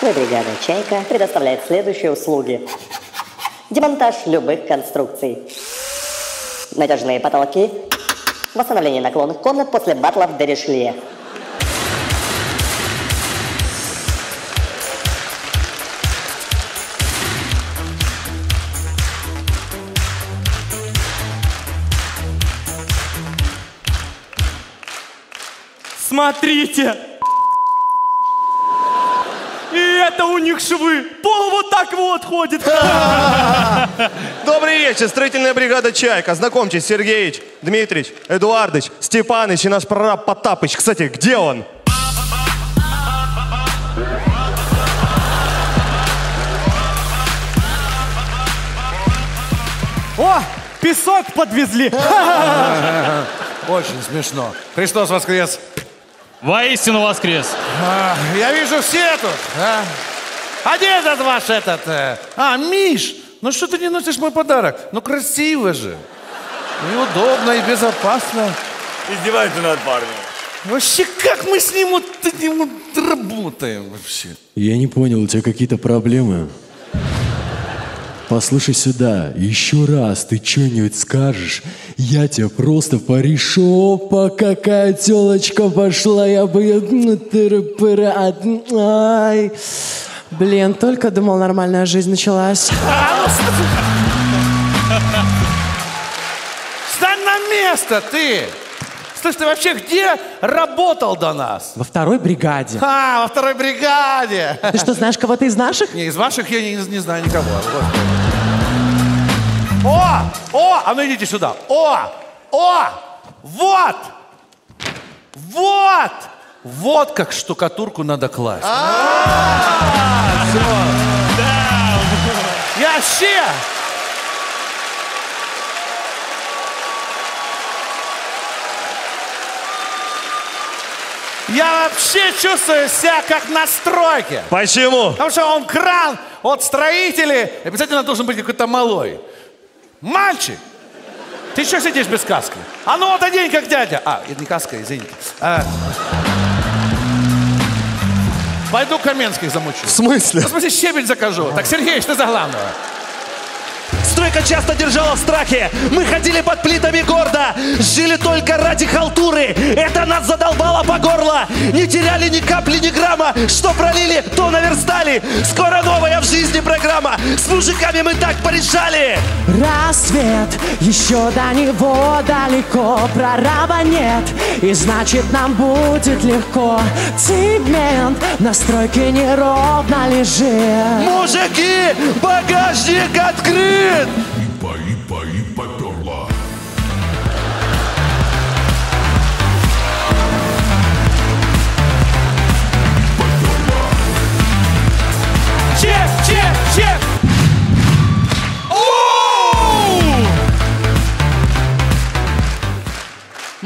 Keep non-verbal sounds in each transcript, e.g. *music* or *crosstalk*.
И бригада «Чайка» предоставляет следующие услуги. Демонтаж любых конструкций. Натяжные потолки. Восстановление наклонных комнат после батлов Дерешле. Смотрите! Это у них швы. Пол вот так вот ходит. *laughs* Добрый вечер, строительная бригада «Чайка». Знакомьтесь, Сергеич, Дмитриевич, Эдуардович, Степаныч и наш прораб Потапыч. Кстати, где он? О, песок подвезли. *laughs* Очень смешно. Христос воскрес. Воистину воскрес. А, я вижу все тут. А, а где этот ваш этот? э? А, Миш, ну что ты не носишь мой подарок? Ну красиво же. И удобно, и безопасно. Издевается над парнем. Вообще, как мы с ним вот, этим вот работаем вообще? Я не понял, у тебя какие-то проблемы? Послушай сюда, еще раз ты что-нибудь скажешь, я тебя просто порешу. Опа, какая телочка пошла, я бы ее... ну, Ай. Блин, только думал, нормальная жизнь началась. Встань на место, ты! Слышь, ты вообще где работал до нас? Во второй бригаде. А, во второй бригаде. Ты что, знаешь кого-то из наших? Не, из ваших я не, не знаю никого. Господи. О! О! А ну идите сюда. О! О! Вот! Вот! Вот как штукатурку надо класть. Я вообще... Я вообще чувствую себя как на стройке. Почему? Потому что он кран, вот строители, обязательно должен быть какой-то малой. Мальчик! Ты что сидишь без каски? А ну вот одень, как дядя. А, это не каска, извините. А. Пойду Каменских замучу. В смысле? В смысле, щебень закажу. Так, Сергеич, ты за главного. Стройка часто держала в страхе. Мы ходили под плитами гордо. Жили только ради халтуры. Это нас задолбало по горло. Не теряли ни капли, ни грамма. Что пролили, то наверстали. Скоро новая в жизни программа. С мужиками мы так порешали. Рассвет, еще до него далеко, прораба нет, и значит нам будет легко. Цемент на стройке неровно лежит. Мужики, багажник открыт.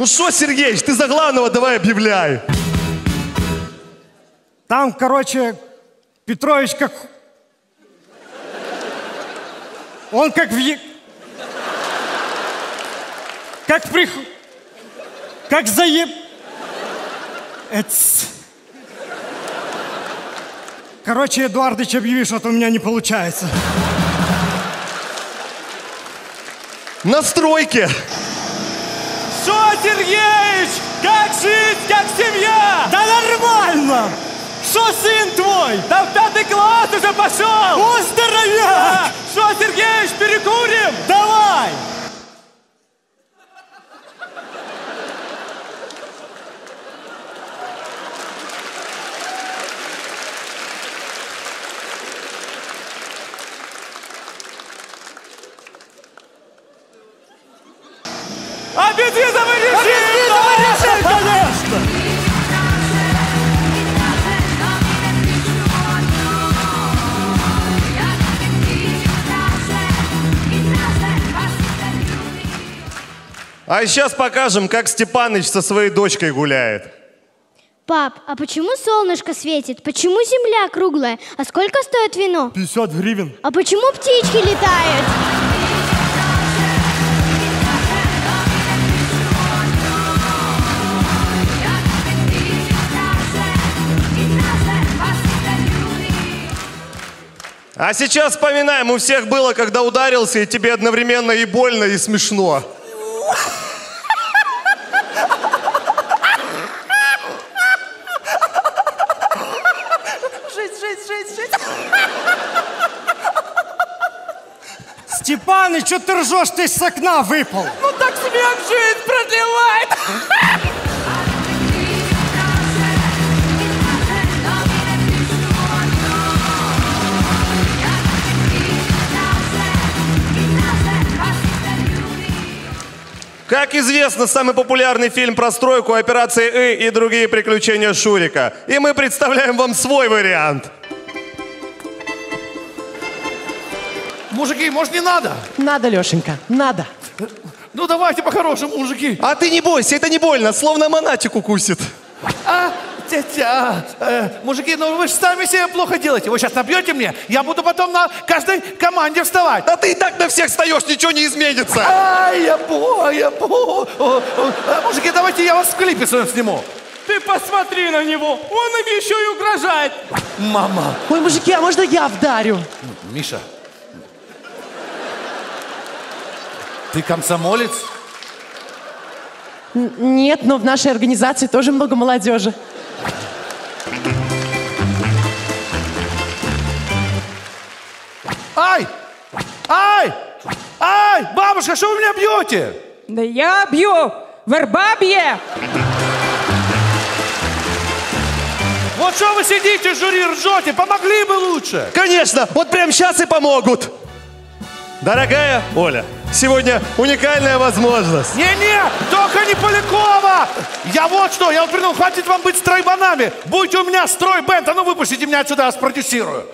Ну что, Сергеич, ты за главного давай объявляй. Там, короче, Петрович как... Он как в... Как при... Как заеб... Эц. Короче, Эдуардыч, объяви, что-то у меня не получается. На стройке. Что, Сергеич? Как жить, как семья? Да нормально! Что сын твой? Да в пятый класс уже пошел! О, здоровяк! Что, Сергеич, перекурим? Давай! А режим! Безвизовый режим, конечно! А сейчас покажем, как Степаныч со своей дочкой гуляет. Пап, а почему солнышко светит? Почему земля круглая? А сколько стоит вино? 50 гривен. А почему птички летают? А сейчас вспоминаем, у всех было, когда ударился, и тебе одновременно и больно, и смешно. Жить, жить, жить, жить. Степаныч, что ты ржешь? Ты с окна выпал. Ну так смех жизнь продлевает. Как известно, самый популярный фильм про стройку, операции «И» и другие приключения Шурика. И мы представляем вам свой вариант. Мужики, может, не надо? Надо, Лешенька, надо. Ну, давайте по-хорошему, мужики. А ты не бойся, это не больно, словно монатик укусит. А, тетя, э, мужики, ну вы же сами себе плохо делаете. Вы сейчас набьете мне, я буду потом на каждой команде вставать. А ты и так на всех встаешь, ничего не изменится. Ай, я бо, я бо. А, Мужики, давайте я вас в клипе своем сниму. Ты посмотри на него, он им еще и угрожает. Мама. Ой, мужики, а можно я вдарю? Миша. Ты комсомолец? Нет, но в нашей организации тоже много молодежи. Ай! Ай! Ай! Бабушка, что вы меня бьете? Да я бью! Верба! Вот что вы сидите, жюри, ржете? Помогли бы лучше. Конечно, вот прямо сейчас и помогут. Дорогая Оля, сегодня уникальная возможность. Не-не, только не Полякова! Я вот что, я вот придумал, хватит вам быть стройбанами. Будьте у меня стройбенд, а ну выпустите меня отсюда, я спродюсирую.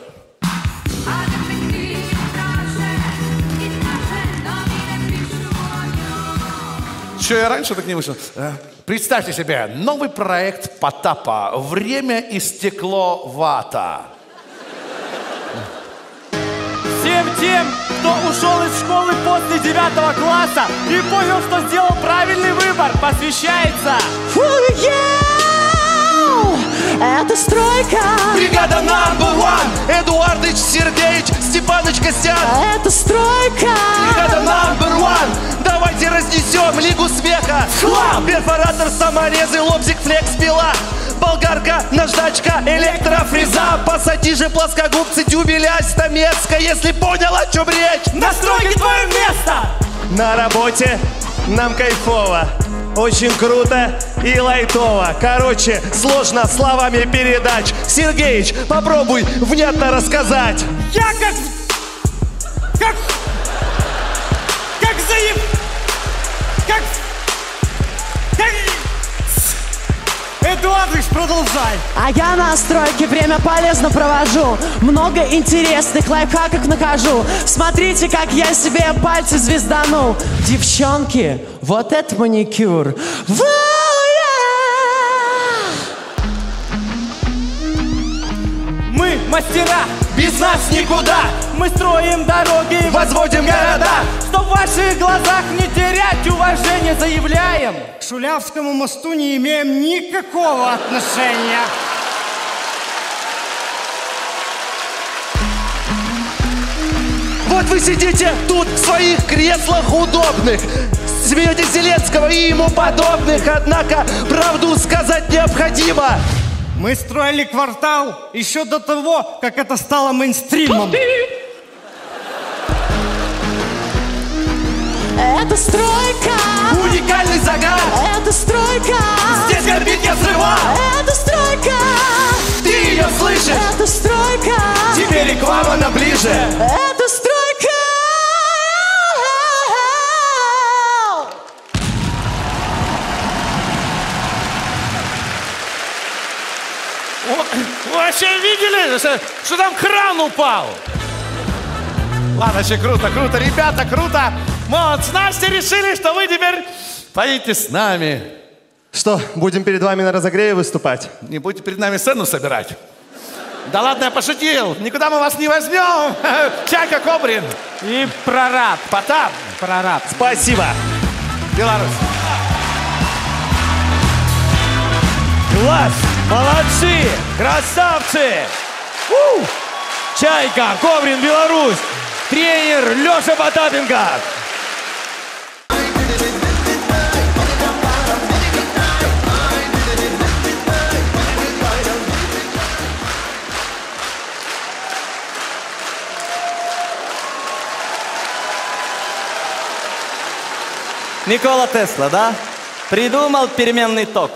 Че, я раньше так не вышел? А? Представьте себе, новый проект Потапа. Время истекло вата. Всем тем, кто ушел из школы после девятого класса и понял, что сделал правильный выбор, посвящается. Фу! Это стройка! Бригада number one Эдуардыч Сергеевич Степаныч Костян Это стройка! Бригада number one Давайте разнесем Лигу смеха Хлам! Перфоратор, саморезы, лобзик, флекс, пила Болгарка, наждачка, электрофреза Пассатижи, плоскогубцы, дюбеля, стамеска Если понял, о чем речь Настройки твое место! На работе нам кайфово. Очень круто и лайтово. Короче, сложно словами передать. Сергеич, попробуй внятно рассказать. Я как... Как... Как заеб... Как... Эдуардович, продолжай. А я на стройке время полезно провожу. Много интересных лайфхаков нахожу. Смотрите, как я себе пальцы звездану. Девчонки, вот это маникюр. Вау, Мы мастера, Без нас никуда. Мы строим дороги, Возводим ваших глазах не терять уважение заявляем. К Шулявскому мосту не имеем никакого отношения. Вот вы сидите тут в своих креслах удобных Смеете Зеленского и ему подобных Однако правду сказать необходимо Мы строили квартал еще до того, как это стало мейнстримом. Это стройка. Уникальный загар. Это стройка. Здесь горбит я взрывал Это стройка. Ты ее слышишь? Это стройка. Теперь вам она ближе. Это стройка. Вы вообще видели, что, что там кран упал? Ладно, все круто, круто, ребята, круто. Вот, с Настей решили, что вы теперь поедете с нами. Что, будем перед вами на разогреве выступать? Не будете перед нами сцену собирать. Да ладно, я пошутил. Никуда мы вас не возьмем. *laughs* Чайка Кобрин. И прораб. Потап. Прораб. Спасибо. Беларусь. Класс! Молодцы! Красавцы! У! Чайка, Коврин, Беларусь. Тренер Леша Потапенко. Никола Тесла, да? Придумал переменный ток.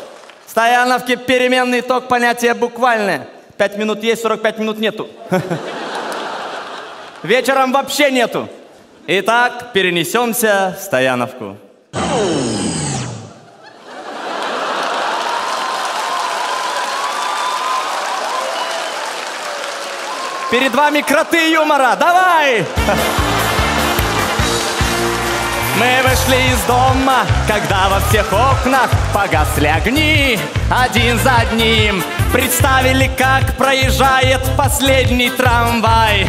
В Стояновке переменный ток понятие буквальное. Пять минут есть, 45 минут нету. *laughs* Вечером вообще нету. Итак, перенесемся в Стояновку. Перед вами кроты юмора. Давай! *laughs* Мы вышли из дома, когда во всех окнах погасли огни один за одним. Представили, как проезжает последний трамвай.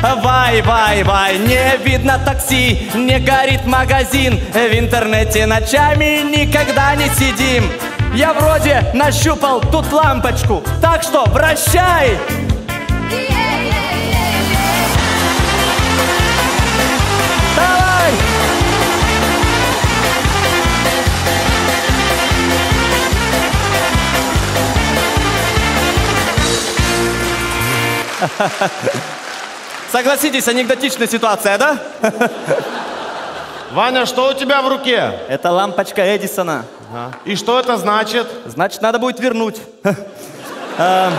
Вай, вай, вай, не видно такси, не горит магазин В интернете ночами никогда не сидим Я вроде нащупал тут лампочку, так что вращай! *laughs* Согласитесь, анекдотичная ситуация, да? *laughs* Ваня, что у тебя в руке? Это лампочка Эдисона. И что это значит? Значит, надо будет вернуть. *laughs* Эм.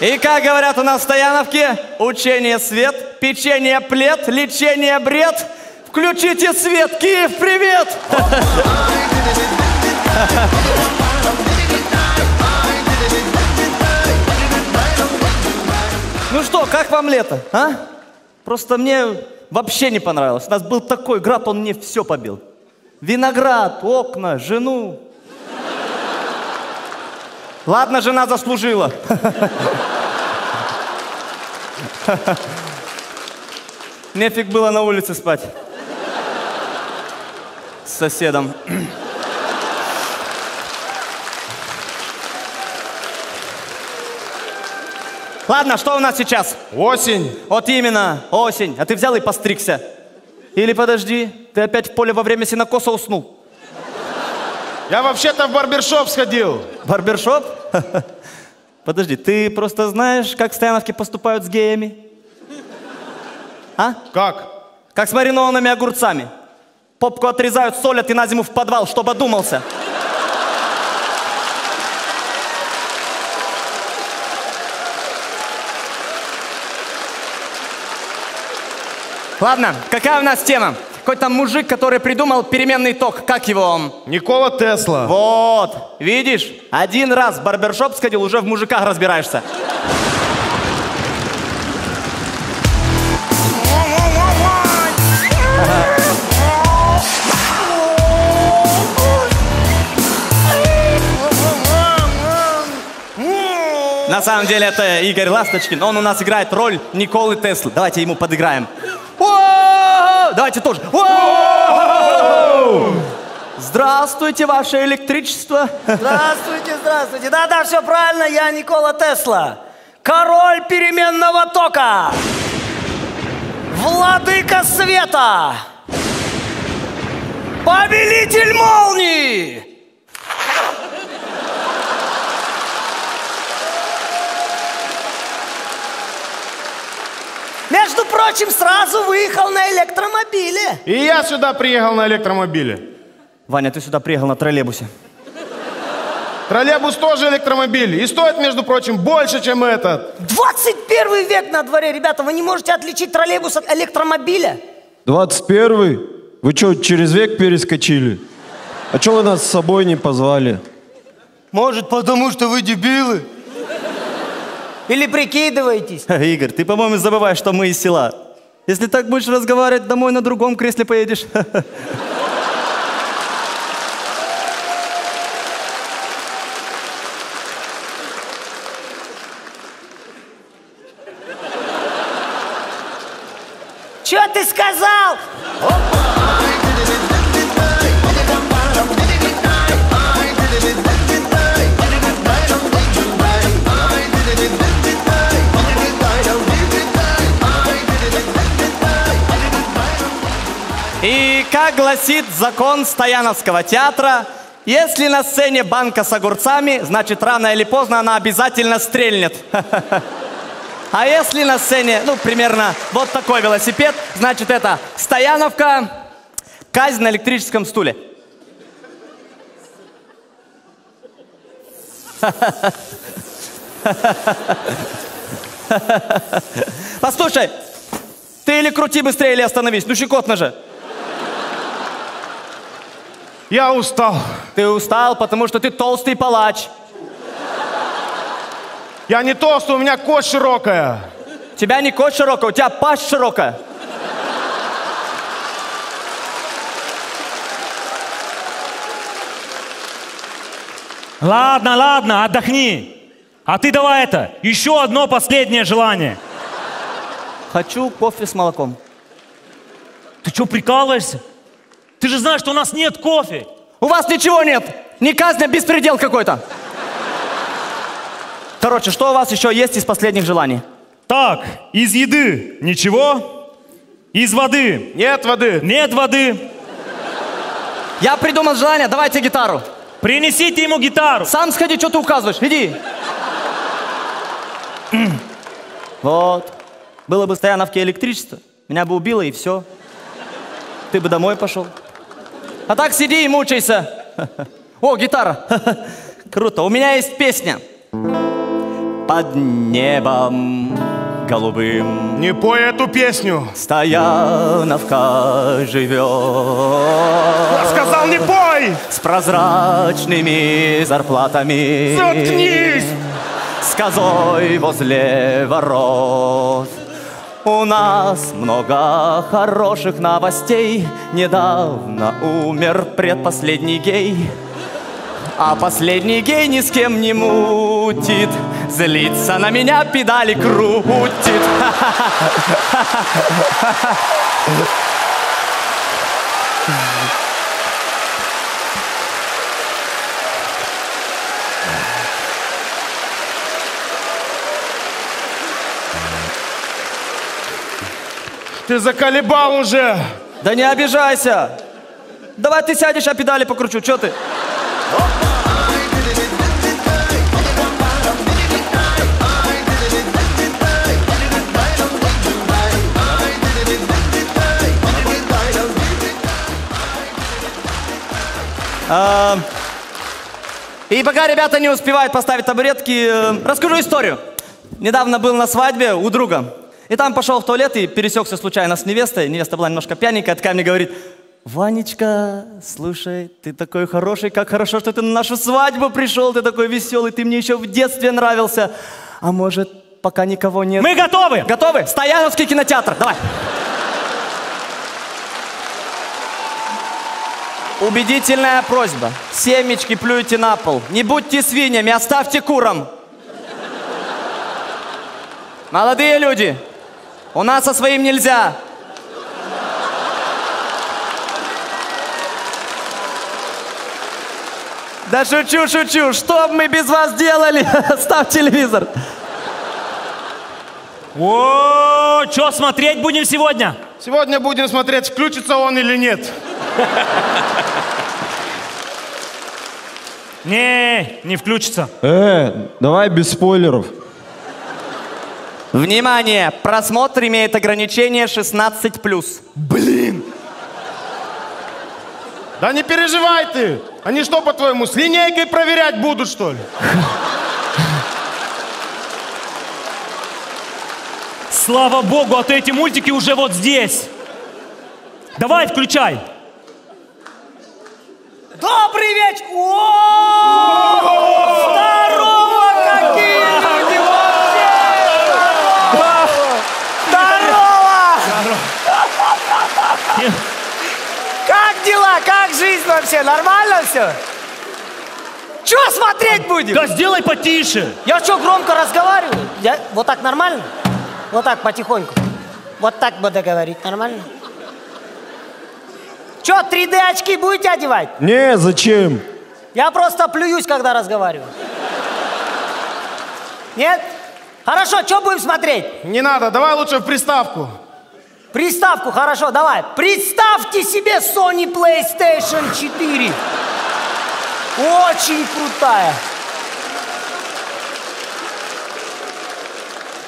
И как говорят у нас в Стояновке, учение свет, печенье плед, лечение бред. Включите свет, Киев, привет! Ну что, как вам лето, а? Просто мне вообще не понравилось. У нас был такой град, он мне все побил. Виноград, окна, жену. Ладно, жена заслужила. Нефиг было на улице спать. С соседом. Ладно, что у нас сейчас? Осень. Вот именно, осень. А ты взял и постригся. Или подожди, ты опять в поле во время синокоса уснул. Я вообще-то в барбершоп сходил. Барбершоп? *laughs* Подожди, ты просто знаешь, как в Стояновке поступают с геями? А? Как? Как с маринованными огурцами. Попку отрезают, солят и на зиму в подвал, чтобы одумался. Ладно, какая у нас тема? Какой-то мужик, который придумал переменный ток. Как его? Никола Тесла. Вот, видишь? Один раз в барбершоп сходил, уже в мужиках разбираешься. На самом деле это Игорь Ласточкин. Он у нас играет роль Николы Теслы. Давайте ему подыграем. Давайте тоже. Здравствуйте, ваше электричество. Здравствуйте, здравствуйте. Да-да, все правильно, я Никола Тесла. Король переменного тока. Владыка света. Повелитель молнии. Между прочим, сразу выехал на электромобиле. И я сюда приехал на электромобиле. Ваня, ты сюда приехал на троллейбусе. Троллейбус тоже электромобиль. И стоит, между прочим, больше, чем этот. 21 век на дворе, ребята. Вы не можете отличить троллейбус от электромобиля? 21 Вы что, через век перескочили? А что вы нас с собой не позвали? Может, потому что вы дебилы? Или прикидываетесь? Игорь, ты, по-моему, забываешь, что мы из села. Если так будешь разговаривать, домой на другом кресле поедешь. *laughs* Что ты сказал? Как гласит закон Стояновского театра, если на сцене банка с огурцами, значит, рано или поздно она обязательно стрельнет. *laughs* А если на сцене, ну, примерно вот такой велосипед, значит, это Стояновка, казнь на электрическом стуле. *laughs* Послушай, ты или крути быстрее, или остановись. Ну, щекотно же. Я устал. Ты устал, потому что ты толстый палач. Я не толстый, у меня кость широкая. У тебя не кость широкая, у тебя пасть широкая. Ладно, ладно, отдохни. А ты давай это, еще одно последнее желание. Хочу кофе с молоком. Ты что, прикалываешься? Ты же знаешь, что у нас нет кофе. У вас ничего нет. Не казнь, а беспредел какой-то. Короче, что у вас еще есть из последних желаний? Так, из еды ничего. Из воды. Нет воды. Нет воды. Я придумал желание, давайте гитару. Принесите ему гитару. Сам сходи, что ты указываешь, иди. Вот. Было бы стояновке электричество, меня бы убило и все. Ты бы домой пошел. А так сиди и мучайся. О, гитара. *laughs* Круто. У меня есть песня. Под небом голубым. Не пой эту песню. Стояновка живет. Я сказал, не пой! С прозрачными зарплатами. Заткнись! С козой возле ворот. У нас много хороших новостей. Недавно умер предпоследний гей. А последний гей ни с кем не мутит. Злится на меня, педали крутит. *laughs* Ты заколебал уже. Да не обижайся. Давай ты сядешь, а педали покручу. Че ты? А, И пока ребята не успевают поставить табуретки, э, расскажу историю. Недавно был на свадьбе у друга. И там пошел в туалет и пересекся случайно с невестой. Невеста была немножко пьяненькая, такая мне говорит, Ванечка, слушай, ты такой хороший, как хорошо, что ты на нашу свадьбу пришел, ты такой веселый, ты мне еще в детстве нравился. А может, пока никого нет? Мы готовы! Готовы? Стояновский кинотеатр, давай. Убедительная просьба. Семечки плюйте на пол. Не будьте свиньями, оставьте курам. Молодые люди, у нас со своим нельзя. Да шучу, шучу. Что б мы без вас делали? *laughs* Ставь телевизор. О, что смотреть будем сегодня? Сегодня будем смотреть, включится он или нет. *laughs* Не, не включится. Э, давай без спойлеров. Внимание! Просмотр имеет ограничение 16+. Блин! Да не переживай ты! Они что, по-твоему, с линейкой проверять будут, что ли? Слава богу, а то эти мультики уже вот здесь. Давай, включай. Добрый вечер! О! Здорово, какие люди вообще! Здорово! Как дела? Как жизнь вообще? Нормально все? Че смотреть будем? Да сделай потише. Я что, громко разговариваю? Я... Вот так нормально? Вот так, потихоньку. Вот так буду говорить. Нормально? Че, 3D очки будете одевать? Не, зачем? Я просто плююсь, когда разговариваю. Нет? Хорошо, что будем смотреть? Не надо, давай лучше в приставку. Приставку, хорошо, давай. Представьте себе Sony PlayStation 4. Очень крутая.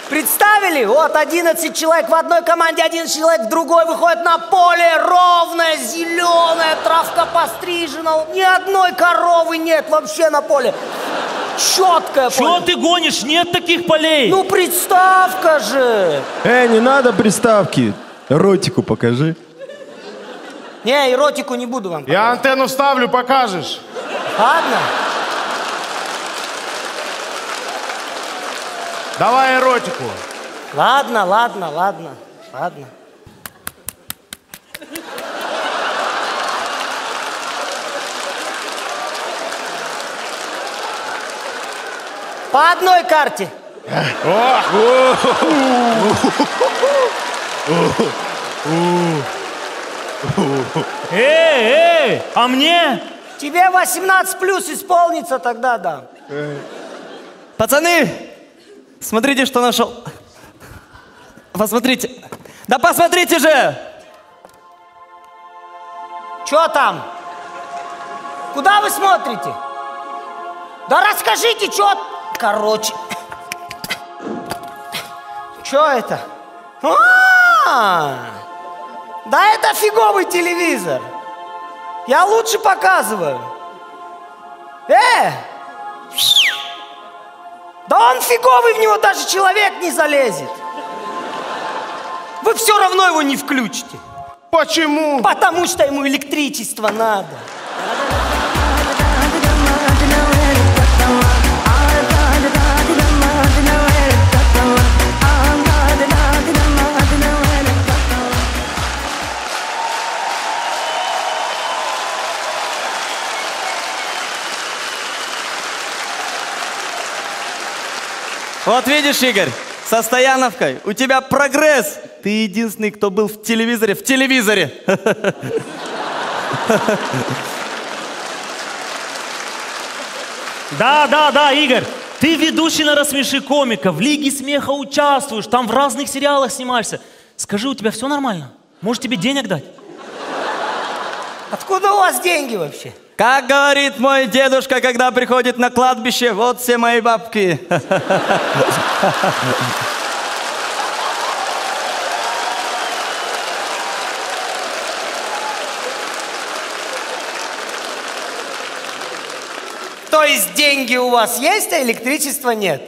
Представили? Вот 11 человек в одной команде, один человек в другой выходит на поле, ровное, зеленое, травка пострижена, ни одной коровы нет вообще на поле. Четкое Чего поле. ты гонишь? Нет таких полей. Ну представка же. Эй, не надо приставки. Ротику покажи. Не, эротику не буду вам. Я антенну ставлю, покажешь. Ладно? Давай эротику. Ладно, ладно, ладно, ладно. По одной карте. *laughs* *laughs* Эй, эй, а мне? Тебе 18 плюс исполнится, тогда да. Пацаны, смотрите, что нашел. Посмотрите. Да посмотрите же! Что там? Куда вы смотрите? Да расскажите, что... Короче. Что это? А, Да это фиговый телевизор. Я лучше показываю. Э! Да он фиговый, в него даже человек не залезет. Вы все равно его не включите. Почему? Потому что ему электричество надо. Вот видишь, Игорь, со Стояновкой у тебя прогресс. Ты единственный, кто был в телевизоре. В телевизоре. Да, да, да, Игорь. Ты ведущий на «Рассмеши комика», в Лиге смеха участвуешь, там в разных сериалах снимаешься. Скажи, у тебя все нормально? Может, тебе денег дать? Откуда у вас деньги вообще? Как говорит мой дедушка, когда приходит на кладбище, вот все мои бабки. *laughs* То есть деньги у вас есть, а электричества нет?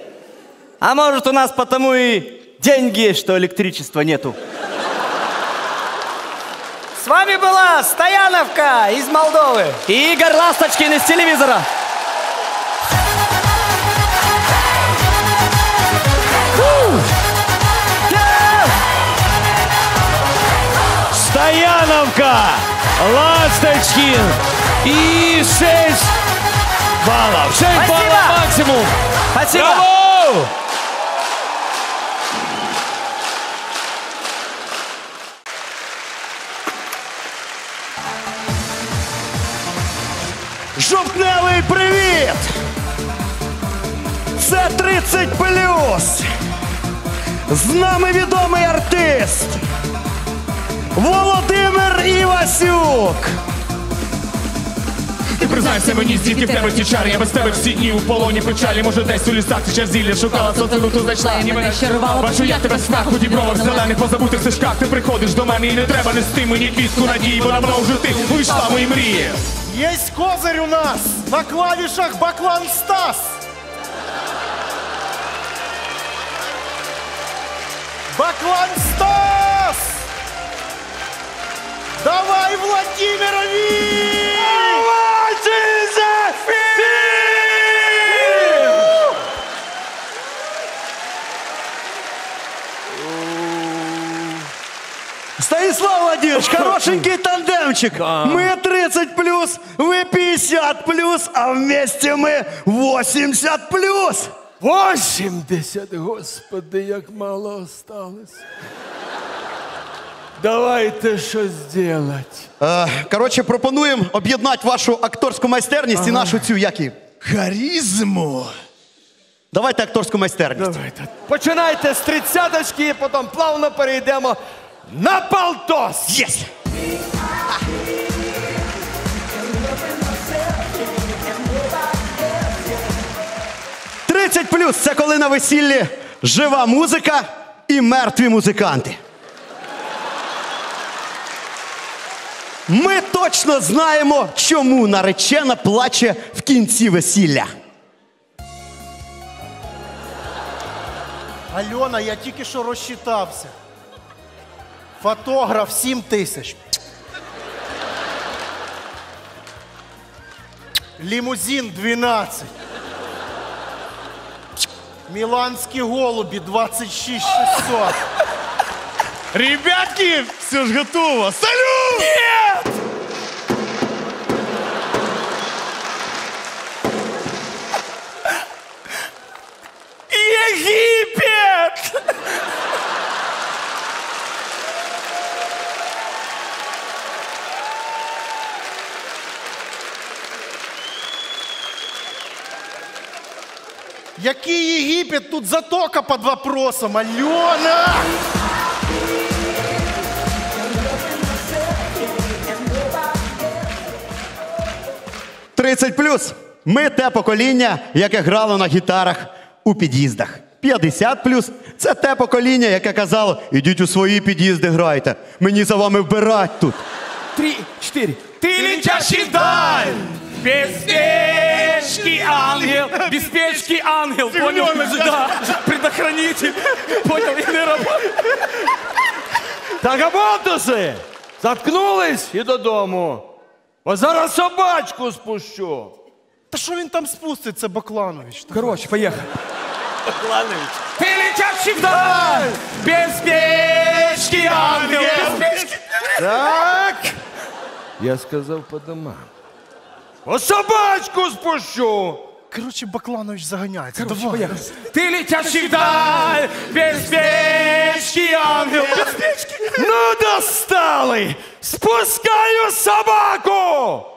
А может у нас потому и деньги что электричества нету. С вами была Стояновка из Молдовы. И Игорь Ласточкин из телевизора. Стояновка, Ласточкин и 6 баллов. 6 Спасибо. баллов максимум. Спасибо. Браво! Жовтневий привіт! Це 30 плюс. З нами відомий артист Володимир Івасюк. Ти признайся мені, звідки в тебе ті чари? Я без тебе всі дні у полоні печалі. Може десь у лісах ти ще зілля шукала Сонце ну, тут знайшла і мене щарувала Бачу я тебе в снах у дібровах. зелених позабутих стежках Ти приходиш до мене і не треба нести мені квітку надії Бо давно вже ти вийшла мої мрії Есть козырь у нас! На клавишах Баклан Стас! Баклан Стас! Давай, Владимирови! Станислав Владимирович, хорошенький тандемчик. Мы 30 плюс, вы 50 плюс, а вместе мы 80 плюс. 80, господи, як мало осталось. Давайте щось делать. Е, Коротше, пропонуємо об'єднати вашу акторську майстерність і нашу цю як і харизму. Давайте акторську майстерність. Починайте з тридцяточки, потім плавно перейдемо На полтос! Есть! 30 плюс це коли на весіллі жива музика і мертві музиканти. Ми точно знаємо, чому наречена плаче в кінці весілля. Альона, я тільки що розчитався. Фотограф 7 тисяч. Лімузин 12. Міланські голубі 26 600. Ребятки, все ж готово. Салют! Нет! Тут затока під вопросом. Альона! 30 плюс. Ми те покоління, яке грало на гітарах у під'їздах. 50 плюс це те покоління, яке казало: ідіть у свої під'їзди грайте. Мені за вами вбирать тут. Три, четыре. Ты летящий вдаль! Беспечный ангел, беспечный ангел, понял? Да, предохранитель, понял, и не работает. Так, оболтуси! Заткнулись і додому. О, зараз собачку спущу. Та що він там спустить, це Бакланович? Короче, поехали. Бакланович. Ты летящий вдаль! Беспечный ангел, беспечный... Так. Я сказав по домам. О, собачку спущу! Короче, Бакланович заганяється. Короче, Давай. поехали. Ты летящий вдаль, беспечный ангел, беспечный... Ну, достали! Спускаю собаку!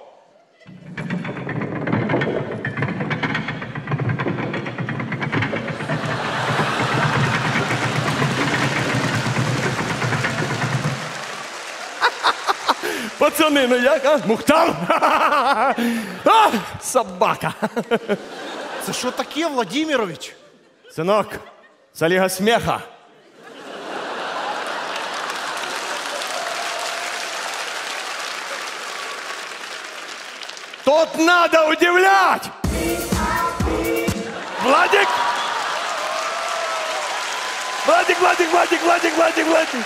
Пацаны, ну як, а? Мухтар? *laughs* А, собака. Це що таке, Владимирович? Сынок, це ліга смеха. Тут надо удивлять! Владик! Владик, Владик, Владик, Владик, Владик, Владик!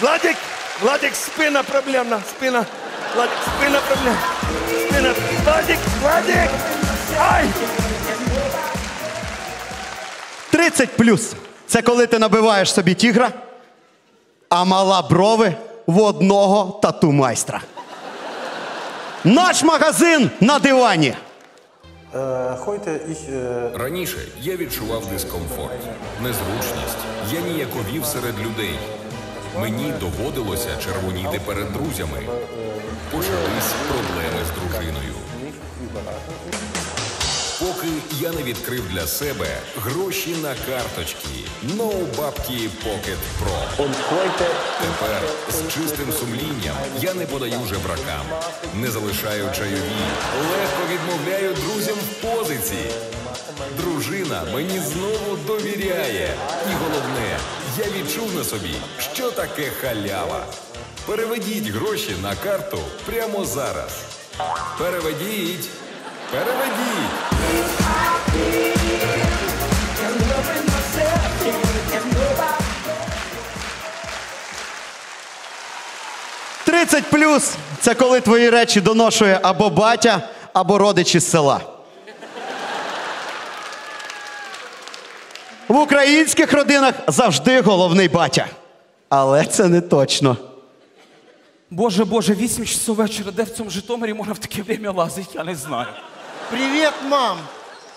Владик, Владик, спина проблемна, спина. Владик, спина проблемна. Спина. Владик, Владик! Ай! 30 плюс це коли ти набиваєш собі тігра, а мала брови в одного тату майстра. Наш магазин на дивані. Раніше я відчував дискомфорт, незручність. Я ніяковів серед людей. Мені доводилося червоніти перед друзями. Почались проблеми з дружиною. Поки я не відкрив для себе гроші на карточки No Бабки Pocket Pro. Тепер з чистим сумлінням я не подаю жебракам, не залишаю чайові, легко відмовляю друзям в позиці. Дружина мені знову довіряє. І головне, я відчув на собі, що таке халява. Переведіть гроші на карту прямо зараз. Переведіть. Переведіть. 30 плюс це коли твої речі доношує або батя, або родичі з села. В українських родинах завжди головний батя. Але це не точно. Боже, Боже, 8 часов вечора, де в цьому Житомирі можна в таке время лазити, я не знаю. Привіт, мам!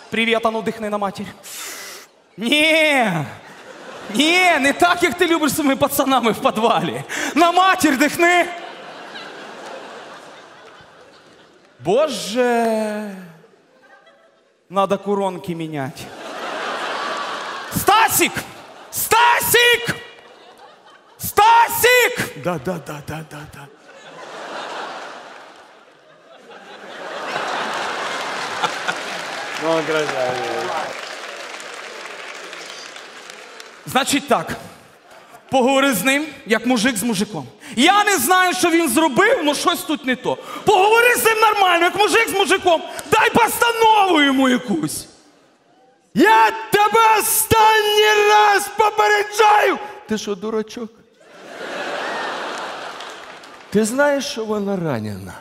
Привіт, а ну дихни на матір. Ні! Ні, не так, як ти любиш з своїми пацанами в підвалі. На матір дихни. Боже. Надо куронки міняти. Стасік! Стасік! Стасик! Да, да, да, да, да, да. Ну, он. Значить так. Поговори з ним, як мужик з мужиком. Я не знаю, що він зробив, але щось тут не то. Поговори з ним нормально, як мужик з мужиком. Дай постанову йому якусь. Я тебе останній раз попереджаю! Ти що, дурачок? Ти знаєш, що вона ранена?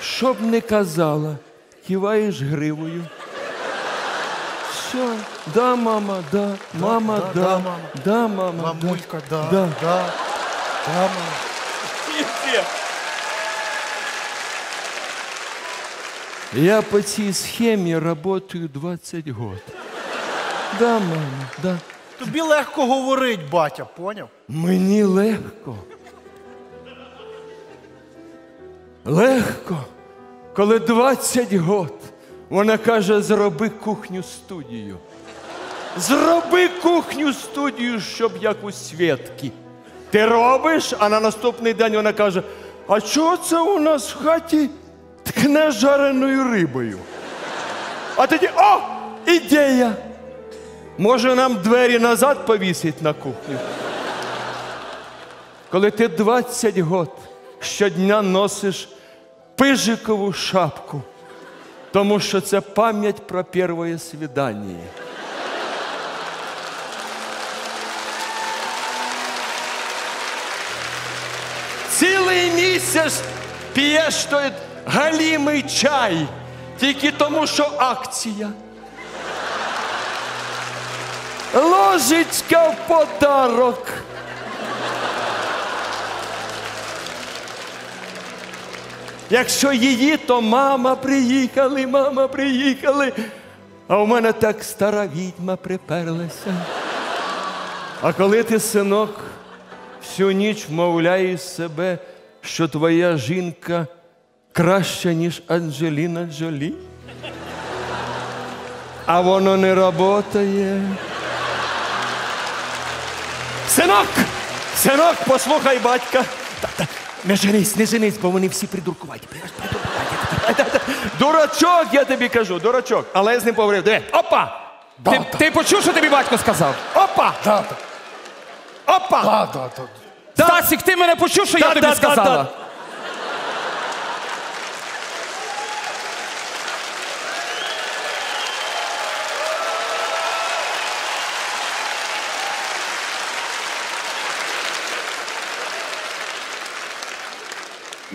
Щоб не казала, киваєш гривою. Все, да, мама, да, мама, да, да, мама. да, Мамулька, да, да. да. Да, мама. Я по цій схемі працюю 20 років. Да, мама, да. Тобі легко говорить, батя, поняв? Мені легко. Легко, коли 20 год вона каже, зроби кухню студію. Зроби кухню студію, щоб як у Свєтки. Ти робиш, а на наступний день вона каже: а чого це у нас в хаті ткне жареною рибою? А тоді о! Ідея! Може нам двері назад повісить на кухню? Коли ти 20 год щодня носиш пижикову шапку, тому що це пам'ять про перше свідання. Цілий місяць п'єш той галімий чай, тільки тому, що акція. Ложечка в подарок. Якщо її, то мама приїхали, мама приїхали. А у мене так стара відьма приперлася. А коли ти, синок, всю ніч вмовляєш себе, що твоя жінка краща, ніж Анджеліна Джолі, а воно не працює. Синок! Синок, послухай батька. Та- та, Не женись, не женись, бо вони всі придуркуваті. придуркуваті. Дурачок, я тобі кажу, дурачок. Але я з ним поговорив. Диви, опа! Ти, ти почув, що тобі батько сказав? Опа! Да, Опа! да, да, да. Стасік, ти мене почув, що я Да, тобі да, да, сказала?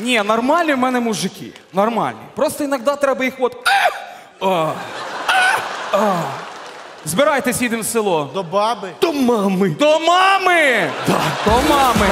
Ні, нормальні в мене мужики. Нормальні. Просто іноді треба їх от. А! А! А! Збирайтесь, їдемо в село. До баби. До мами. До мами! До мами!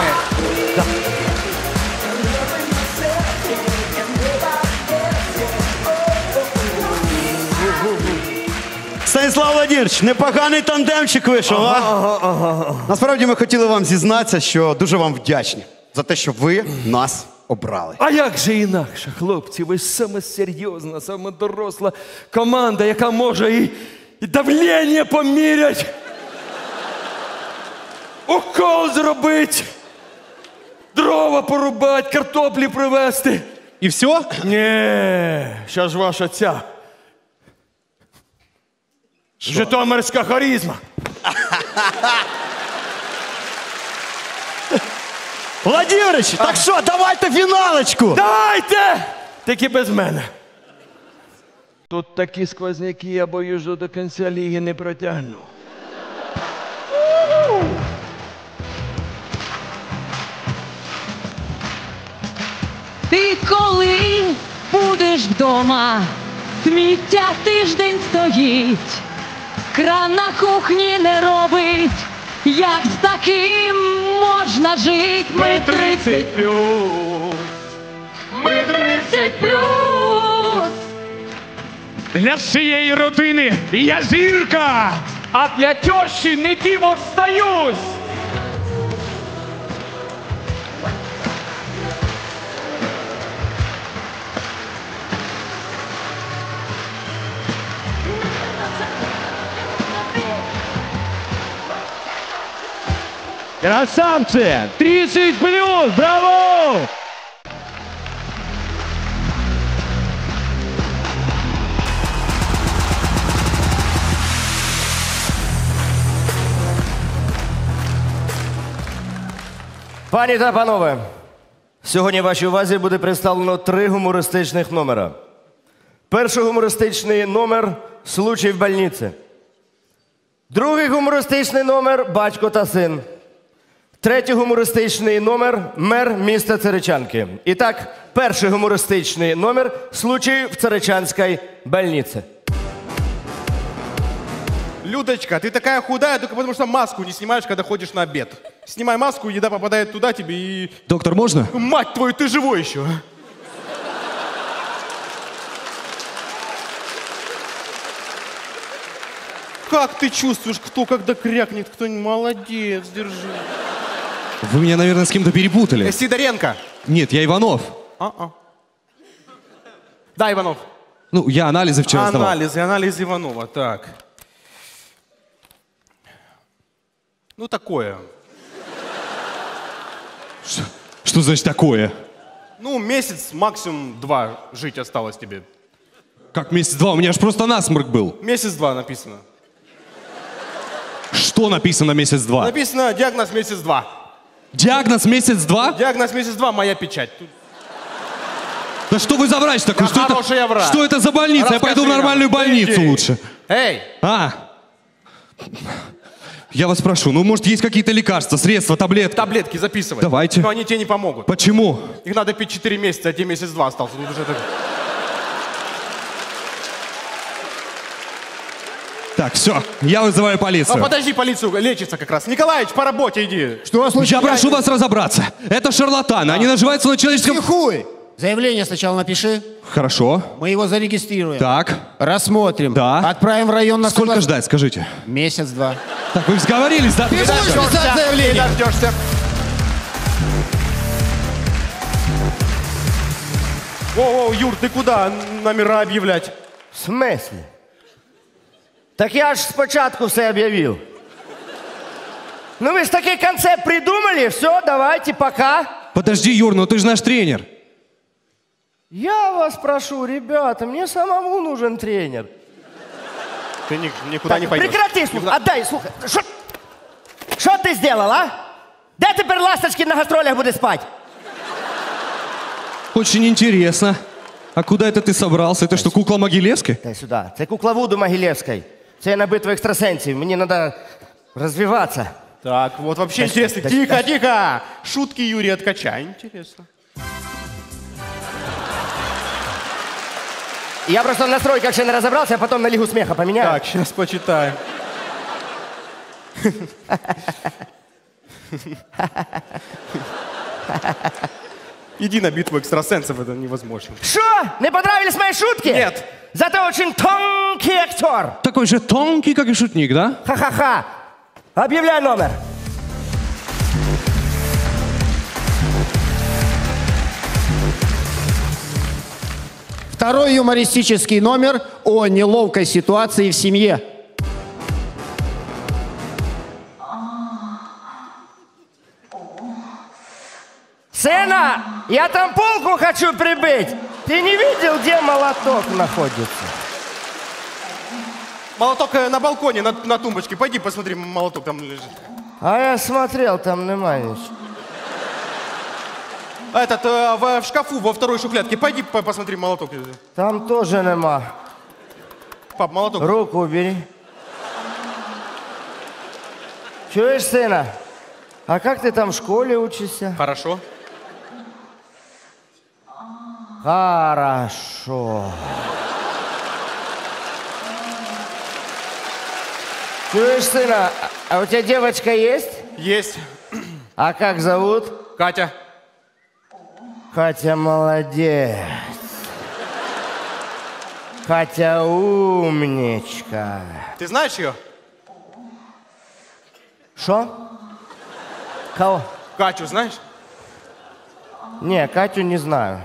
Станіслав Владимирович, непоганий тандемчик вийшов, а? Насправді ми хотіли вам зізнатися, що дуже вам вдячні за те, що ви нас обрали. А як же інакше, хлопці? Ви ж саме серйозна, саме доросла команда, яка може і, і давлення помірять, укол зробити, дрова порубати, картоплі привезти. І все? Ні, ще ж ваша ця. Житомирська харізма. *laughs* Владимирович, так що, давайте фіналочку! Давайте! Тільки без мене. Тут такі сквозняки, я боюсь, що до кінця ліги не протягну. Ти коли будеш вдома, сміття тиждень стоїть, кран на кухні не робить, як з таким можна жить? Ми 30 плюс, ми 30 плюс. Для всієї родини я зірка, а для тещі не диво встаюсь. Красавцы! 30 плюс! Браво! Пані та панове, сьогодні вашій увазі буде представлено три гумористичних номера. Перший гумористичний номер Случай в больниці. Другий гумористичний номер Батько та син. Третій гумористичний номер Мер міста Царичанки. І так, перший гумористичний номер Случай в Царичанській больниці. Людочка, ты такая худая только потому, что маску не снимаешь, когда ходишь на обед. Снимай маску, еда попадает туда тебе и... Доктор, можно? Мать твою, ты живой еще. Как ты чувствуешь, кто когда крякнет, кто не молодец, держи. Вы меня, наверное, с кем-то перепутали. Э, Сидоренко. Нет, я Иванов. А-а. Да, Иванов. Ну, я анализы вчера сдавал. Анализы, анализ Иванова, так. Ну, такое. Что значит такое? Ну, месяц, максимум два жить осталось тебе. Как месяц-два? У меня же просто насморк был. Месяц-два написано. Что написано месяц-два? Написано диагноз месяц-два. Диагноз месяц-два? Диагноз месяц-два, моя печать. Да что вы за врач такой? Да что, это, врач. что это за больница? я пойду в Расскажи нормальную нам. больницу Иди. лучше. Эй! А! Я вас прошу, ну может есть какие-то лекарства, средства, таблетки? Таблетки записывай. Давайте. Но они тебе не помогут. Почему? Их надо пить 4 месяца, а тебе месяц-два остался. Тут уже так- Так, все, я вызываю А полицию. подожди, полицию лечится как раз. Николаевич, по работе иди. Что Я прошу вас разобраться. Это шарлатаны, они наживаются на человеческом... Хуй! Заявление сначала напиши. Хорошо. Мы его зарегистрируем. Так. Рассмотрим. Да. Отправим в район на Сколько соглас- ждать, скажите? Месяц-два. Так, вы сговорились, да? Ты будешь писать Не заявление? дождешься. О, о, Юр, ты куда номера объявлять? В смислі? Так я ж спочатку все об'явив. Ну ви ж такий концепт придумали, все, давайте, пока. Подожди, Юр, ну ты же наш тренер. Я вас прошу, ребята, мне самому нужен тренер. Ты ни- никуда Так, не пойдешь. Прекрати, слухай, отдай, слухай. Що, що ти зробив, а? Де тепер ласточки на гастролях буде спати? Очень интересно. А куда это ты собрался? Это что, кукла Могилевской? Дай сюди. Це кукла Вуду Могилевської. Це я на битву екстрасенсів. Мені треба розвиватися. Так, вот вообще Да, интересно. да, Тихо, да. тихо. Шутки Юрия Ткача. Интересно. Я просто в настройках ще не розібрався, а потім на лігу сміха поміняю. Так, сейчас почитаем. *laughs* Иди на битву экстрасенсов, это невозможно. Що? Не понравились мои шутки? Нет. Зато очень тонкий актер. Такой же тонкий, как и шутник, да? Ха-ха-ха. Объявляй номер. Второй юмористический номер о неловкой ситуации в семье. Сына, я там полку хочу прибыть. Ты не видел, где молоток находится? Молоток э, на балконе, на, на тумбочке. Пойди посмотри, молоток там лежит. А я смотрел, там нема ничего. Этот, э, в, в шкафу, во второй шухлядке. Пойди по- посмотри, молоток лежит. Там тоже нема. Пап, молоток. Руку убери. Чуешь, сына? А как ты там в школе учишься? Хорошо. Хорошо. Чуешь, сына, а- у тебя девочка есть? Есть. А как зовут? Катя. Катя молодец. Катя умничка. Ты знаешь ее? Что? Кого? Катю знаешь? Не, Катю не знаю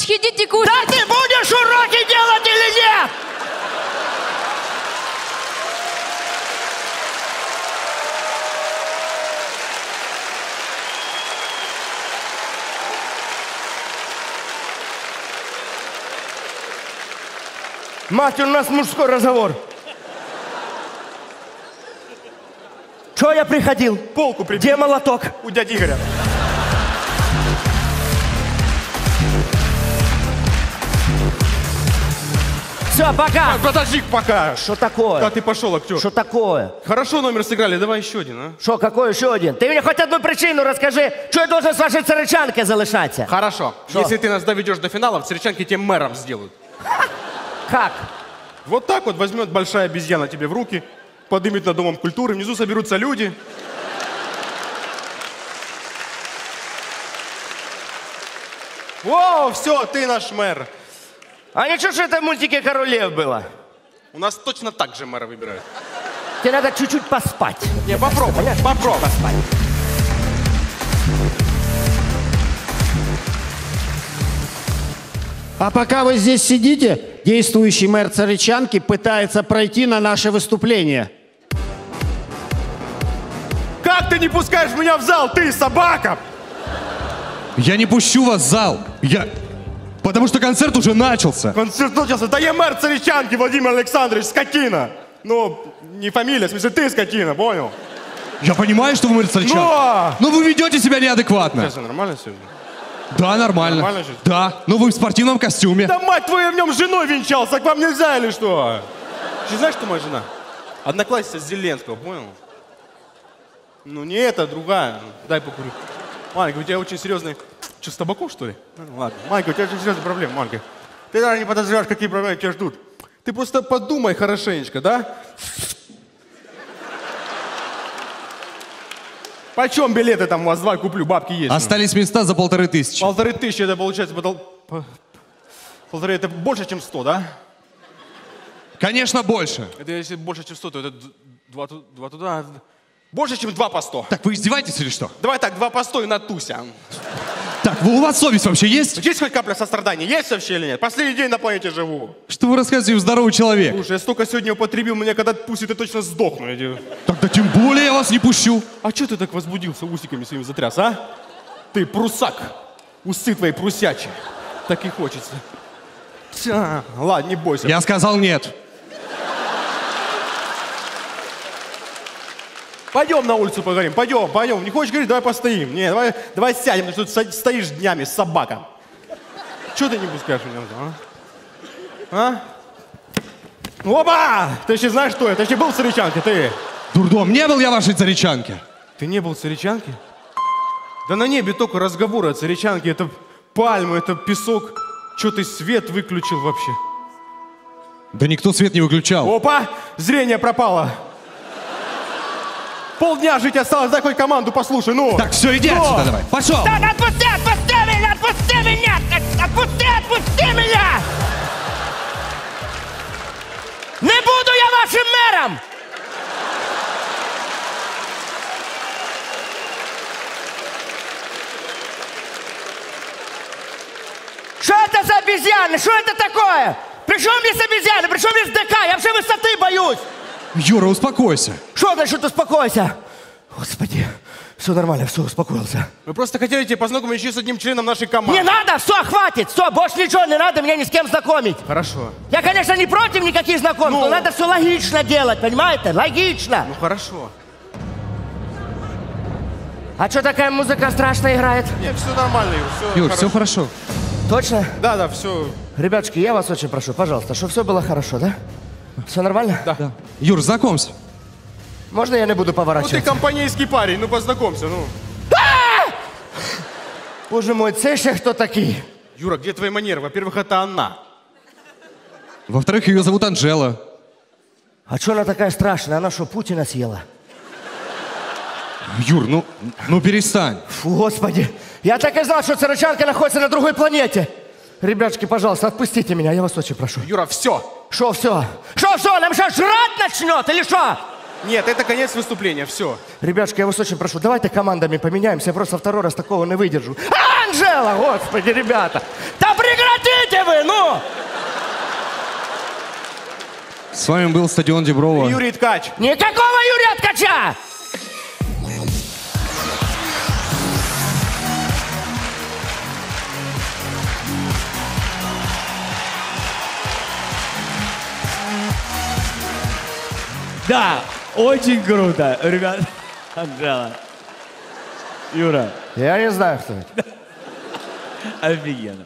девочки, идите кушать. Да ты будешь уроки делать или нет? Мать, у нас мужской разговор. Чего я приходил? Полку прибил. Где молоток? У дяди Игоря. Все, пока. Подожди пока. Что такое? Да ты пошел, актер. Что такое? Хорошо номер сыграли, давай еще один, а? Что, какой еще один? Ты мне хоть одну причину расскажи, что я должен с вашей царичанкой залишаться? Хорошо. Что? Если ты нас доведешь до финала, в Церечанке тебе мэром сделают. Как? Вот так вот возьмет большая обезьяна тебе в руки, подымет над домом культуры, внизу соберутся люди. О, все, ты наш мэр. А ничего, что это в мультике «Король Лев» было? У нас точно так же мэра выбирают. Тебе надо чуть-чуть поспать. Не, попробуй, попробуй. Поспать. А пока вы здесь сидите, действующий мэр Царичанки пытается пройти на наше выступление. Как ты не пускаешь меня в зал, ты собака? Я не пущу вас в зал. Я... Потому что концерт уже начался. Концерт начался. Да я мэр Царичанки, Владимир Александрович, скотина. Ну, не фамилия, в смысле ты скотина, понял? Я понимаю, что вы мэр Царичанки. Но! Но вы ведете себя неадекватно. Сейчас нормально сегодня? Да, нормально. Нормально же? Да, но вы в спортивном костюме. Да мать твою, я в нем женой венчался, к вам нельзя или что? Ты знаешь, что моя жена? Одноклассница Зеленского, понял? Ну не эта, другая. Дай покурю. Маленький, у тебя очень серьезный... Что, с табаком, что ли? Ну, ладно. Маленький, у тебя очень серьезные проблемы, маленький. Ты даже не подозреваешь, какие проблемы тебя ждут. Ты просто подумай хорошенечко, да? Почем билеты там у вас два куплю, бабки есть? Остались места за полторы тысячи. Полторы тысячи, это получается... потол- по- Полторы, это больше, чем сто, да? Конечно, больше. Это если больше, чем 100, то это д- два, ту- два туда. Больше, чем два по 100. Так вы издеваетесь или что? Давай так, два по 100 и на туся. Так, вы- у вас совесть вообще есть? Есть хоть капля сострадания? Есть вообще или нет? Последний день на планете живу. Что вы рассказываете, вы здоровый человек? Слушай, я столько сегодня употребил, меня когда отпустит, я точно сдохну. Тогда тем более я вас не пущу. А что ты так возбудился, усиками своими затряс, а? Ты прусак. Усы твои прусячие. Так и хочется. Тя, ладно, не бойся. Я сказал нет. Пойдем на улицу поговорим, пойдем, пойдем. Не хочешь говорить, давай постоим. Не, давай, давай сядем, ты что тут стоишь днями, собака. Чего ты не пускаешь меня, а? А? Опа! Ты еще знаешь, что я? Ты еще был в Царичанке, ты? Дурдом, не был я вашей царичанке. Ты не был в Царичанке? Да на небе только разговоры о Царичанке. Это пальмы, это песок. Че ты свет выключил вообще? Да никто свет не выключал. Опа! Зрение пропало. Полдня жить осталось, дай хоть команду послушай, ну. Так, все, иди Ну. отсюда давай. Пошел. Да, отпусти, отпусти меня, отпусти меня! Отпусти, отпусти меня! Не буду я вашим мэром! Что это за обезьяны? Что это такое? При чем здесь обезьяны? При чем здесь ДК? Я вообще высоты боюсь. Юра, успокойся. Что значит успокойся? Господи, все нормально, все, успокоился. Мы просто хотели тебя познакомить еще с одним членом нашей команды. Не надо, все, хватит, все, больше ничего не надо, меня ни с кем знакомить. Хорошо. Я, конечно, не против никаких знакомств, но надо все логично делать, понимаете? Логично. Ну хорошо. А что такая музыка страшная играет? Нет, все нормально, Юр, все Юр, все хорошо. Точно? Да, да, все. Ребятушки, я вас очень прошу, пожалуйста, чтобы все было хорошо, да? Все нормально? Да. Юр, знакомься. Можно я не буду Ну ты поворачивать? компанейский парень, ну познакомься, ну. Боже мой, це ще хто такий? Юра, где твои манеры? Во-первых, это она. Во-вторых, ее зовут Анжела. А что она такая страшная? Она что, Путина съела? Юр, ну, ну перестань. Фу, господи. Я так и знал, что Царычанка находится на другой планете. Ребятушки, пожалуйста, отпустите меня, я вас очень прошу. Юра, все. Что все? Что все? Нам что, жрать начнет или что? Нет, это конец выступления, все. Ребятушки, я вас очень прошу, давайте командами поменяемся, я просто второй раз такого не выдержу. А, Анжела, господи, ребята! Да прекратите вы, ну! С вами был стадион Деброва. Юрий Ткач. Никакого Юрия Ткача! Да, очень круто, ребят. Анжела. Юра. Я не знаю, кто это. *laughs* Офигенно.